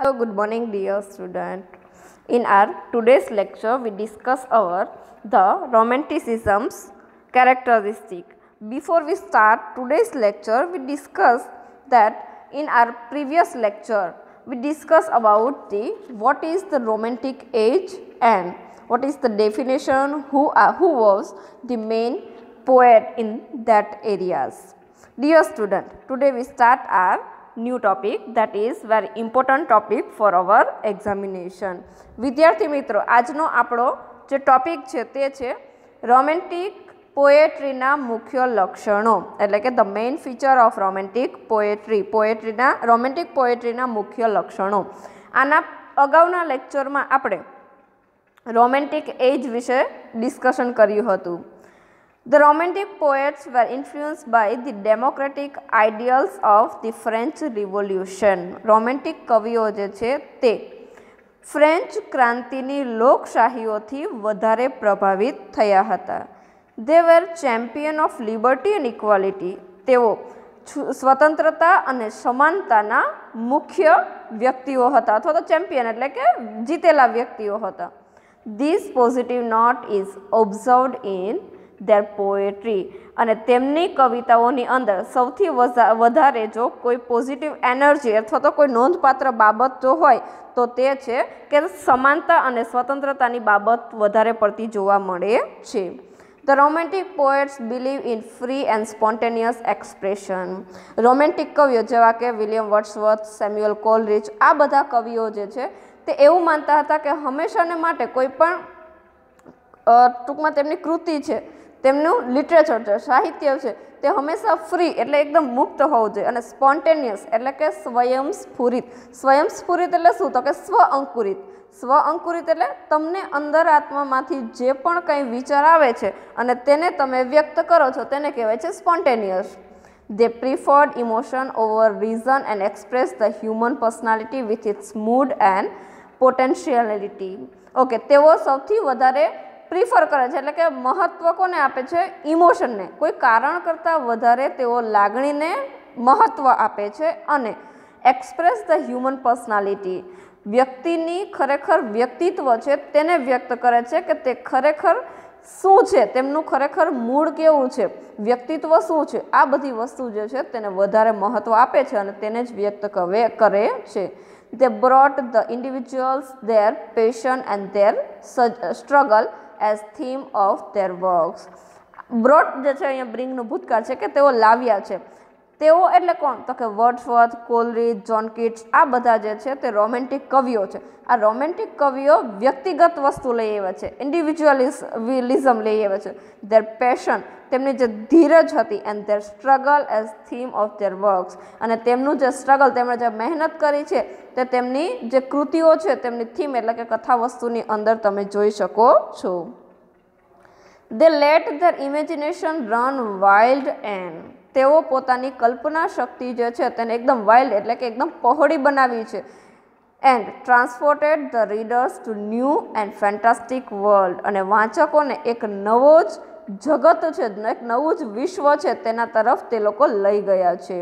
Hello, good morning, dear student. In our today's lecture, we discuss our the romanticism's characteristic. Before we start today's lecture, we discuss that in our previous lecture, we discuss about the what is the romantic age and what is the definition, who are, who was the main poet in that areas. Dear student, today we start our new topic that is very important topic for our examination. વિદ્યાર્થી મિત્રો, આજનો આપણો જે topic છે તે છે romantic પોએટ્રીના મુખ્ય લક્ષણો. એટલે કે the main feature of romantic poetry પોએટ્રીના romantic પોએટ્રીના મુખ્ય લક્ષણો. આના અગાઉના લેક્ચરમાં આપણે રોમેન્ટિક એજ વિશે ડિસ્કશન કર્યું હતું. The Romantic poets were influenced by the democratic ideals of the French Revolution. Romantic કવિઓ જે છે તે ફ્રેન્ચ ક્રાંતિની લોકશાહીઓથી વધારે પ્રભાવિત થયા હતા. They were champion of liberty and equality તેઓ સ્વતંત્રતા અને સમાનતાના મુખ્ય વ્યક્તિઓ હતા અથવા તો ચેમ્પિયન એટલે કે જીતેલા વ્યક્તિઓ હતા. This positive note is observed in their poetry અને તેમની કવિતાઓની અંદર સૌથી વધારે જો કોઈ પોઝિટિવ એનર્જી અથવા તો કોઈ નોંધપાત્ર બાબત જો હોય, તો તે છે કે સમાનતા અને સ્વતંત્રતાની બાબત વધારે પડતી જોવા મળે છે. The romantic poets believe in free and spontaneous expression romantic કવિઓ જેવા કે વિલિયમ વર્ડ્સવર્થ સેમ્યુઅલ કોલરિચ આ બધા કવિઓ જે છે, તે એવું માનતા હતા કે હંમેશાને માટે કોઈ પણ ટૂંકમાં તેમની કૃતિ છે તેમનું લિટરેચર છે, સાહિત્ય છે, તે હંમેશા ફ્રી એટલે એકદમ મુક્ત હોવું જોઈએ અને સ્પોન્ટેનિયસ એટલે કે સ્વયંસ્ફુરિત. સ્વયંસ્ફુરિત એટલે શું? તો કે સ્વ અંકુરિત. સ્વ અંકુરિત એટલે તમને અંદર આત્મામાંથી જે પણ કંઈ વિચાર આવે છે અને તેને તમે વ્યક્ત કરો છો, તેને કહેવાય છે spontaneous they preferred emotion over reason and express the human personality with its mood and potentiality okay તેઓ સૌથી વધારે પ્રિફર કરે છે, એટલે કે મહત્ત્વ કોને આપે છે? ઇમોશનને. કોઈ કારણ કરતાં વધારે તેઓ લાગણીને મહત્ત્વ આપે છે અને એક્સપ્રેસ ધ હ્યુમન પર્સનાલિટી વ્યક્તિની ખરેખર વ્યક્તિત્વ છે, તેને વ્યક્ત કરે છે કે તે ખરેખર શું છે? તેમનું ખરેખર મૂળ કેવું છે? વ્યક્તિત્વ શું છે? આ બધી વસ્તુ જે છે, તેને વધારે મહત્ત્વ આપે છે અને તેને જ વ્યક્ત કરે છે. They brought the individuals their passion and their struggle as theme of their works brought જે છે અહીંયા બ્રિંગનું ભૂતકાળ છે કે તેઓ લાવ્યા છે. તેઓ એટલે કોણ? તો કે વર્ડસવર્થ કોલરીજ જોન કિટ્સ, આ બધા જે છે તે રોમેન્ટિક કવિઓ છે. આ રોમેન્ટિક કવિઓ વ્યક્તિગત વસ્તુ લઈ આવ્યા છે ઇન્ડિવિજ્યુઅલિઝમ લઈ આવ્યા છે. ધેર પેશન તેમની જે ધીરજ હતી and their struggle as theme of their works અને તેમનું જે સ્ટ્રગલ તેમણે જે મહેનત કરી છે, તે તેમની જે કૃતિઓ છે, તેમની થીમ એટલે કે કથા વસ્તુની અંદર તમે જોઈ શકો છો. They let their imagination run wild and તેઓ પોતાની કલ્પના શક્તિ જે છે તેને એકદમ વાઇલ્ડ એટલે કે એકદમ પહોળી બનાવી છે. And transported the readers to new and fantastic world અને વાંચકોને એક નવો જ જગત છે, એક નવું જ વિશ્વ છે તેના તરફ તે લોકો લઈ ગયા છે.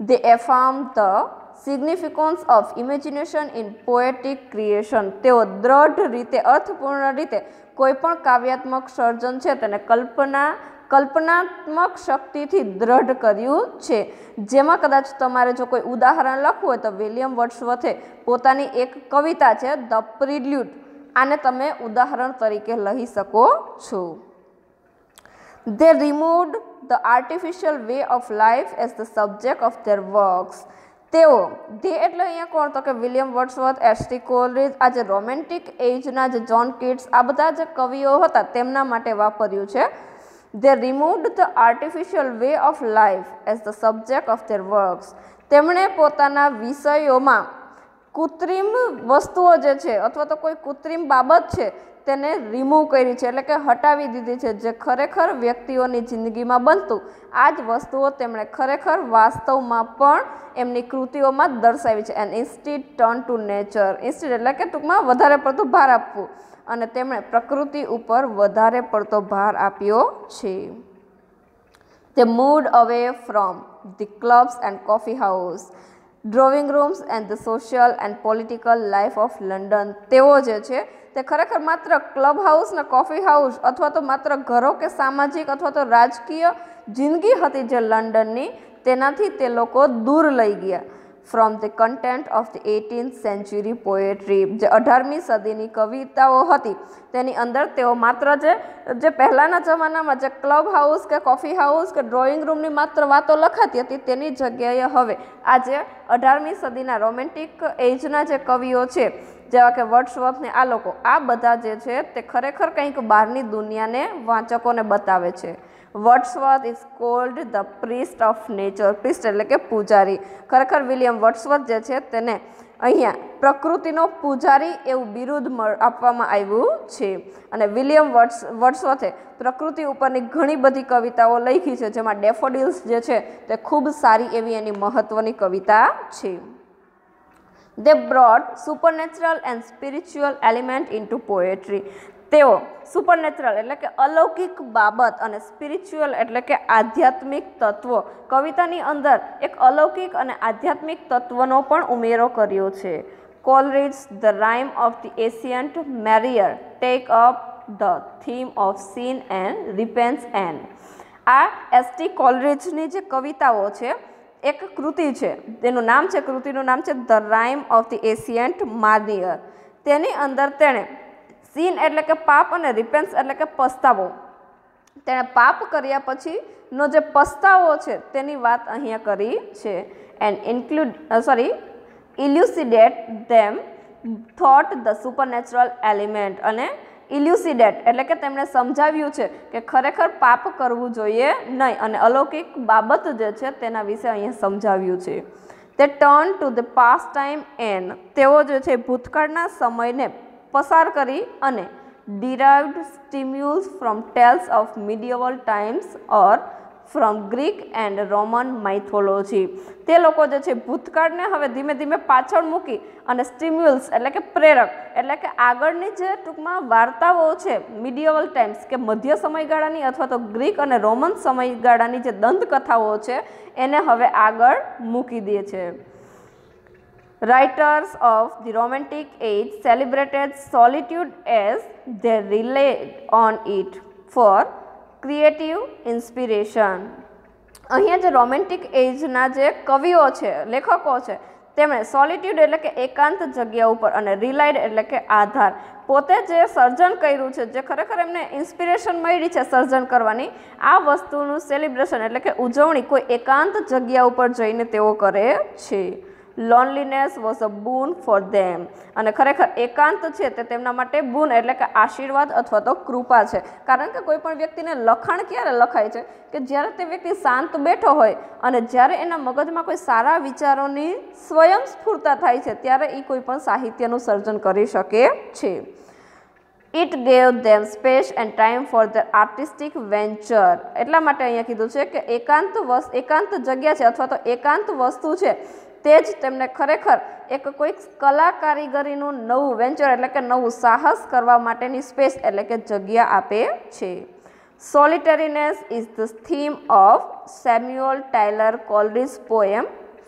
They affirm the significance of imagination in poetic creation તેઓ દ્રઢ રીતે, અર્થપૂર્ણ રીતે કોઈ પણ કાવ્યાત્મક સર્જન છે તેને કલ્પના કલ્પનાત્મક શક્તિથી દ્રઢ કર્યું છે. જેમાં કદાચ તમારે જો કોઈ ઉદાહરણ લખવું હોય તો વિલિયમ વર્ડસવર્થે પોતાની એક કવિતા છે, ધ પ્રિલ્યુટ. આને તમે ઉદાહરણ તરીકે લઈ શકો છો. They removed the artificial way of life as the subject of their works તેઓ ધે એટલે અહીંયા કોણ? તો કે વિલિયમ વર્ડ્સવર્થ એસટી કોલરીજ આ જે રોમેન્ટિક એજના જે જોન કિટ્સ આ બધા જે કવિઓ હતા, તેમના માટે વાપર્યું છે. They removed the artificial way of life as the subject of their works તેમણે પોતાના વિષયોમાં કૃત્રિમ વસ્તુઓ જે છે અથવા તો કોઈ કૃત્રિમ બાબત છે તેને રિમૂવ કરી છે, એટલે કે હટાવી દીધી છે, જે ખરેખર વ્યક્તિઓની જિંદગીમાં બનતું આ જ વસ્તુઓ તેમણે ખરેખર વાસ્તવમાં પણ એમની કૃતિઓમાં દર્શાવી છે. And instead turn to nature instead એટલે કે ટૂંકમાં વધારે પડતું ભાર આપવું. અને તેમણે પ્રકૃતિ ઉપર વધારે પડતો ભાર આપ્યો છે. તે moved away from the clubs and coffee house drawing rooms and the social and political life of London તેઓ જે છે તે ખરેખર માત્ર ક્લબ હાઉસ ને કોફી હાઉસ અથવા તો માત્ર ઘરો કે સામાજિક અથવા તો રાજકીય જિંદગી હતી જે લંડનની, તેનાથી તે લોકો દૂર લઈ ગયા. From the content of the eighteenth century poetry જે અઢારમી સદીની કવિતાઓ હતી, તેની અંદર તેઓ માત્ર જે જે પહેલાંના જમાનામાં જે ક્લબ હાઉસ કે કોફી હાઉસ કે ડ્રોઈંગ રૂમની માત્ર વાતો લખાતી હતી, તેની જગ્યાએ હવે આજે અઢારમી સદીના રોમેન્ટિક એજના જે કવિઓ છે જેવા કે વર્ડસવર્થ ને આ લોકો, આ બધા જે છે તે ખરેખર કંઈક બહારની દુનિયાને વાંચકોને બતાવે છે. Wordsworth is called the priest of nature priest એટલે કે પૂજારી. ખરેખર વિલિયમ વર્ડસવર્થ જે છે તેને અહીંયા પ્રકૃતિનો પૂજારી એવું બિરુદ આપવામાં આવ્યું છે. અને વિલિયમ વર્ડ્સ વર્ડસવર્થે પ્રકૃતિ ઉપરની ઘણી બધી કવિતાઓ લખી છે, જેમાં ડેફોડિલ્સ જે છે તે ખૂબ સારી એવી એની મહત્ત્વની કવિતા છે. They brought supernatural and spiritual element into poetry તેઓ સુપરનેચરલ એટલે કે અલૌકિક બાબત અને સ્પિરિચ્યુઅલ એટલે કે આધ્યાત્મિક તત્વો, કવિતાની અંદર એક અલૌકિક અને આધ્યાત્મિક તત્વનો પણ ઉમેરો કર્યો છે. Coleridge the Rime of the Ancient Mariner take up the theme of sin and repentance and આ એસટી કોલરેજની જે કવિતાઓ છે એક કૃતિ છે. તેનું નામ છે, કૃતિનું નામ છે the Rime of the Ancient Mariner તેની અંદર તેણે સીન એટલે કે પાપ અને રિપેન્સ એટલે કે પસ્તાવો. તેણે પાપ કર્યા પછીનો જે પસ્તાવો છે, તેની વાત અહીંયા કરી છે. And include sorry elucidate them thought the supernatural element અને ઇલ્યુસિડેટ એટલે કે તેમણે સમજાવ્યું છે કે ખરેખર પાપ કરવું જોઈએ નહીં. અને અલૌકિક બાબત જે છે તેના વિશે અહીંયા સમજાવ્યું છે. તે turn to the past time and તેઓ જે છે ભૂતકાળના સમયને પસાર કરી અને derived stimulus from tales of medieval times or from Greek and Roman mythology તે લોકો જે છે, ભૂતકાળને હવે ધીમે ધીમે પાછળ મૂકી અને સ્ટિમ્યુલ્સ એટલે કે પ્રેરક, એટલે કે આગળની જે ટૂંકમાં વાર્તાઓ છે મિડિયવલ ટાઈમ્સ કે મધ્ય સમયગાળાની અથવા તો ગ્રીક અને રોમન સમયગાળાની જે દંતકથાઓ છે, એને હવે આગળ મૂકી દે છે. Writers of the Romantic age celebrated solitude as they relied on it for creative inspiration. અહીંયા જે રોમેન્ટિક એજના જે કવિઓ છે, લેખકો છે, તેમણે સોલિટ્યુડ એટલે કે એકાંત જગ્યા ઉપર અને રિલાઇડ એટલે કે આધાર. પોતે જે સર્જન કર્યું છે, જે ખરેખર એમને ઇન્સ્પિરેશન મળી છે સર્જન કરવાની, આ વસ્તુનું સેલિબ્રેશન એટલે કે ઉજવણી કોઈ એકાંત જગ્યા ઉપર જઈને તેઓ કરે છે. Loneliness was a boon for them અને ખરેખર એકાંત છે તે તેમના માટે બૂન એટલે કે આશીર્વાદ અથવા તો કૃપા છે. કારણ કે કોઈ પણ વ્યક્તિને લખાણ ક્યારે લખાય છે? કે જ્યારે તે વ્યક્તિ શાંત બેઠો હોય અને જ્યારે એના મગજમાં કોઈ સારા વિચારોની સ્વયં સ્ફૂર્તા થાય છે, ત્યારે એ કોઈ પણ સાહિત્યનું સર્જન કરી શકે છે. It gave them space and time for the artistic venture એટલા માટે અહીંયા કીધું છે કે એકાંત વસ્તુ એકાંત જગ્યા છે અથવા તો એકાંત વસ્તુ છે. તે જ તેમને ખરેખર એક કોઈક કલા કારીગરીનું નવું વેન્ચર એટલે કે નવું સાહસ કરવા માટેની સ્પેસ એટલે કે જગ્યા આપે છે. Solitariness is the theme of Samuel Taylor Coleridge's poem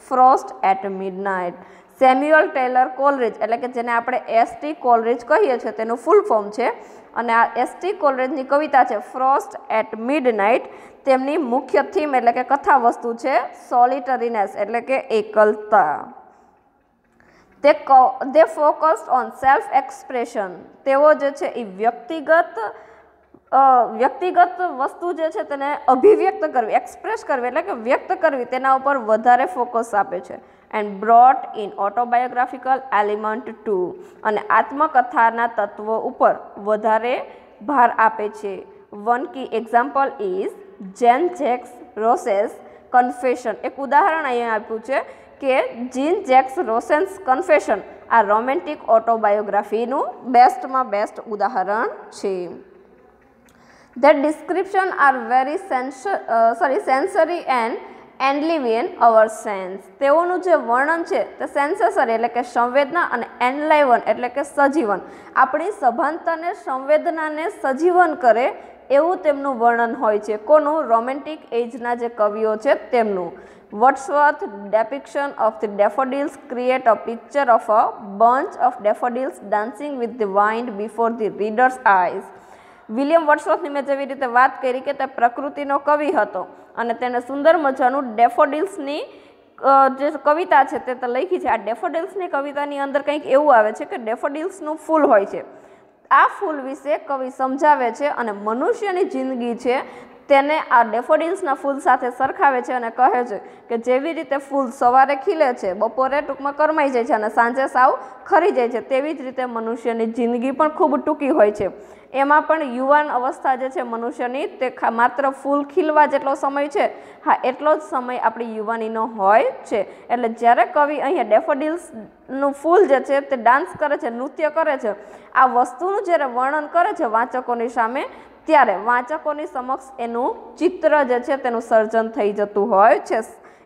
Frost at Midnight Samuel Taylor Coleridge એટલે કે જેને આપણે એસટી કોલરેજ કહીએ છીએ, તેનું ફૂલ ફોર્મ છે. અને આ એસટી કોલરેજની કવિતા છે ફ્રોસ્ટ એટ મિડનાઇટ તેમની મુખ્ય થીમ એટલે કે કથા વસ્તુ છે સોલિટરીનેસ એટલે કે એકલતા. તે they focused on self expression તેઓ જે છે એ વ્યક્તિગત વ્યક્તિગત વસ્તુ જે છે તેને અભિવ્યક્ત કરવી એક્સપ્રેસ કરવી, એટલે કે વ્યક્ત કરવી, તેના ઉપર વધારે ફોકસ આપે છે. And brought in autobiographical element too અને આત્મકથાના તત્વો ઉપર વધારે ભાર આપે છે. One key example is Jean Jacques Rousseau's confession એક ઉદાહરણ અહીંયા આપ્યું છે કે જીન જેક્સ રોસેન્સ કન્ફેશન આ રોમેન્ટિક ઓટોબાયોગ્રાફીનું બેસ્ટમાં બેસ્ટ ઉદાહરણ છે. The description are very sense sorry sensory sensory and enlivening our sense તેઓનું જે વર્ણન છે તે સેન્સેસરી એટલે કે સંવેદના અને એનલાઇવન એટલે કે સજીવન આપણી સભાનતાને સંવેદનાને સજીવન કરે એવું તેમનું વર્ણન હોય છે કોનું રોમેન્ટિક એજના જે કવિઓ છે તેમનું Wordsworth depiction of the daffodils create a picture of a bunch of daffodils dancing with the wind before the reader's eyes. William વર્ડસવર્થની મેં જેવી રીતે વાત કરી કે તે પ્રકૃતિનો કવિ હતો અને તેને સુંદર મજાનું ડેફોડિલ્સની જે કવિતા છે તે તો લખી છે. આ ડેફોડિલ્સની કવિતાની અંદર કંઈક એવું આવે છે કે ડેફોડિલ્સનું ફૂલ હોય છે. આ ફૂલ વિશે કવિ સમજાવે છે અને મનુષ્યની જિંદગી છે તેને આ ડેફોડિલ્સના ફૂલ સાથે સરખાવે છે અને કહે છે કે જેવી રીતે ફૂલ સવારે ખીલે છે, બપોરે ટૂંકમાં કરમાઈ જાય છે અને સાંજે સાવ ખરી જાય છે, તેવી જ રીતે મનુષ્યની જિંદગી પણ ખૂબ ટૂંકી હોય છે. એમાં પણ યુવાન અવસ્થા જે છે મનુષ્યની તે માત્ર ફૂલ ખીલવા જેટલો સમય છે, હા, એટલો જ સમય આપણી યુવાનીનો હોય છે. એટલે જ્યારે કવિ અહીંયા ડેફોડિલ્સનું ફૂલ જે છે તે ડાન્સ કરે છે, નૃત્ય કરે છે, આ વસ્તુનું જ્યારે વર્ણન કરે છે વાચકોની સામે, ત્યારે વાચકોની સમક્ષ એનું ચિત્ર જે છે તેનું સર્જન થઈ જતું હોય છે.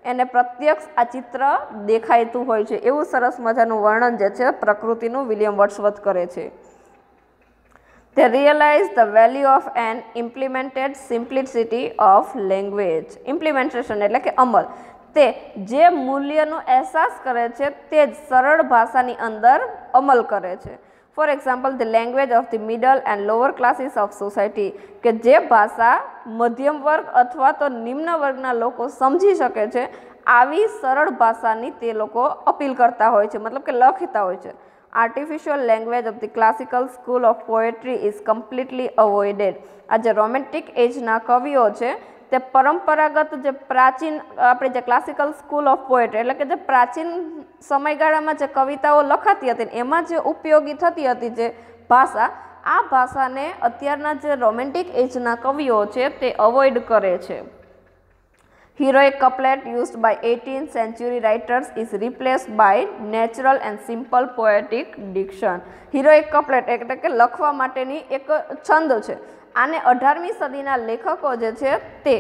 એને પ્રત્યક્ષ આ ચિત્ર દેખાયતું હોય છે. એવું સરસ મજાનું વર્ણન જે છે પ્રકૃતિનું વિલિયમ વર્ડસવર્થ કરે છે. They realize the value of an implemented simplicity of language. Implementation એટલે કે અમલ. તે જે મૂલ્યનો અહેસાસ કરે છે, તે જ સરળ ભાષાની અંદર અમલ કરે છે. For example the language of the middle and lower classes of society કે જે ભાષા મધ્યમ વર્ગ અથવા તો નિમ્ન વર્ગના લોકો સમજી શકે છે, આવી સરળ ભાષાની તે લોકો અપીલ કરતા હોય છે, મતલબ કે લખતા હોય છે. Artificial language of the classical school of poetry is completely avoided આ જે રોમેન્ટિક એજના કવિઓ છે, તે પરંપરાગત જે પ્રાચીન, આપણે જે ક્લાસિકલ સ્કૂલ ઓફ પોએટ્રી એટલે કે જે પ્રાચીન સમયગાળામાં જે કવિતાઓ લખાતી હતી એમાં જે ઉપયોગી થતી હતી જે ભાષા, આ ભાષાને અત્યારના જે રોમેન્ટિક એજના કવિઓ છે તે અવોઇડ કરે છે. Heroic couplet, used by 18th century writers, is replaced by natural and simple poetic diction. Heroic couplet એટલે કે લખવા માટેની એક છંદ છે. આને અઢારમી સદીના લેખકો જે છે તે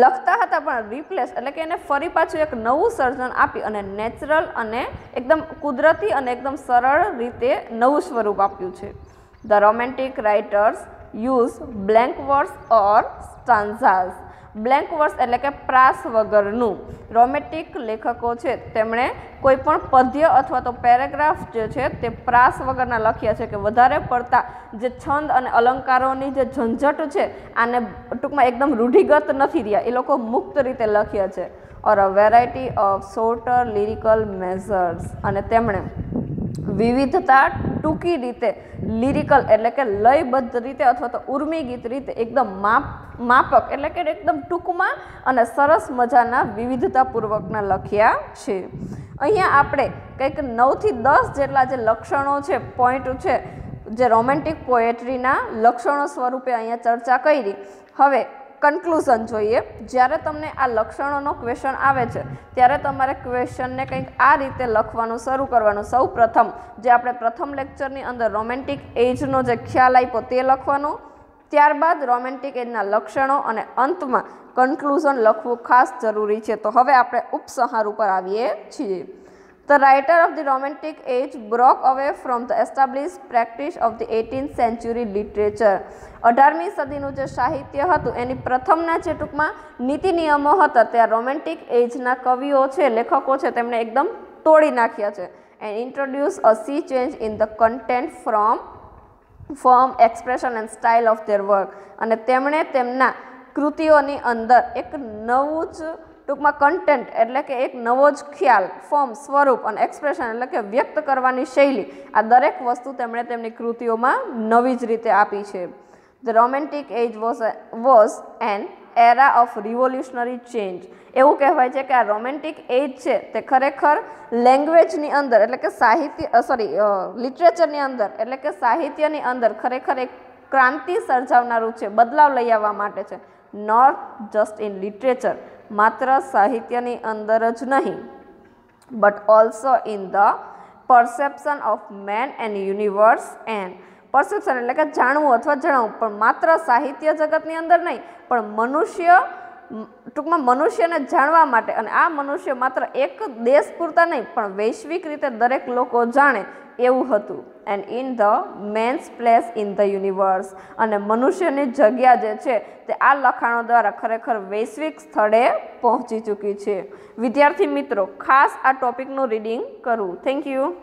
લખતા હતા, પણ રિપ્લેસ એટલે કે એને ફરી પાછું એક નવું સર્જન આપી અને નેચરલ અને એકદમ કુદરતી અને એકદમ સરળ રીતે નવું સ્વરૂપ આપ્યું છે. The romantic writers use blank verse or stanzas blank verse એટલે કે પ્રાસ વગરનું રોમેટિક લેખકો છે. તેમણે કોઈ પણ પદ્ય અથવા તો પેરેગ્રાફ જે છે તે પ્રાસ વગરના લખ્યા છે કે વધારે પડતા જે છંદ અને અલંકારોની જે ઝંઝટ છે આને ટૂંકમાં એકદમ રૂઢિગત નથી રહ્યા. એ લોકો મુક્ત રીતે લખ્યા છે. Or a variety of shorter lyrical measures અને તેમણે વિવિધતા ટૂંકી રીતે લિરિકલ એટલે કે લયબદ્ધ રીતે અથવા તો ઉર્મી રીતે એકદમ માપ, માપક એટલે કે એકદમ ટૂંકમાં અને સરસ મજાના વિવિધતાપૂર્વકના લખ્યા છે. અહીંયા આપણે કંઈક નવથી દસ જેટલા જે લક્ષણો છે પોઈન્ટ છે, જે રોમેન્ટિક પોએટ્રીના લક્ષણો સ્વરૂપે અહીંયા ચર્ચા કરી. હવે કન્ક્લુઝન જોઈએ. જ્યારે તમને આ લક્ષણોનો ક્વેશ્ચન આવે છે, ત્યારે તમારે ક્વેશ્ચનને કંઈક આ રીતે લખવાનું શરૂ કરવાનું. સૌ પ્રથમ, જે આપણે પ્રથમ લેક્ચરની અંદર રોમેન્ટિક એજનો જે ખ્યાલ આપ્યો તે લખવાનું. ત્યારબાદ રોમેન્ટિક એજના લક્ષણો અને અંતમાં કન્ક્લુઝન લખવું ખાસ જરૂરી છે. તો હવે આપણે ઉપસંહાર ઉપર આવીએ છીએ. The writer of the Romantic age broke away from the established practice of the 18th century literature. અઢારમી સદીનું જે સાહિત્ય હતું, એની પ્રથમના જે ટૂંકમાં નીતિ નિયમો હતા, ત્યાં રોમેન્ટિક એજના કવિઓ છે, લેખકો છે તેમણે એકદમ તોડી નાખ્યા છે and introduce a sea change in the content from form expression and style of their work અને તેમણે તેમના કૃતિઓની અંદર એક નવું જ ટૂંકમાં કન્ટેન્ટ એટલે કે એક નવો જ ખ્યાલ ફોર્મ સ્વરૂપ અને એક્સપ્રેશન એટલે કે વ્યક્ત કરવાની શૈલી આ દરેક વસ્તુ તેમણે તેમની કૃતિઓમાં નવી જ રીતે આપી છે. The romantic age was was an era of revolutionary change એવું કહેવાય છે કે આ રોમેન્ટિક એજ છે તે ખરેખર લેંગ્વેજની અંદર એટલે કે સાહિત્ય સોરી લિટરેચરની અંદર એટલે કે સાહિત્યની અંદર ખરેખર એક ક્રાંતિ સર્જાવનારું છે, બદલાવ લઈ આવવા માટે છે. નોટ જસ્ટ ઇન લિટરેચર માત્ર સાહિત્યની અંદર જ નહીં but also in the perception of man and universe and perception એટલે કે જાણવું અથવા જણાવવું પણ માત્ર સાહિત્ય જગતની અંદર નહીં, પણ મનુષ્ય, ટૂંકમાં મનુષ્યને જાણવા માટે, અને આ મનુષ્ય માત્ર એક દેશ પૂરતા નહીં, પણ વૈશ્વિક રીતે દરેક લોકો જાણે એવું હતું. And in the man's place in the universe અને મનુષ્યની જગ્યા જે છે, તે આ લખાણો દ્વારા ખરેખર વૈશ્વિક સ્થળે પહોંચી ચૂકી છે. વિદ્યાર્થી મિત્રો, ખાસ આ ટોપિકનું રીડિંગ કરવું થેન્ક યુ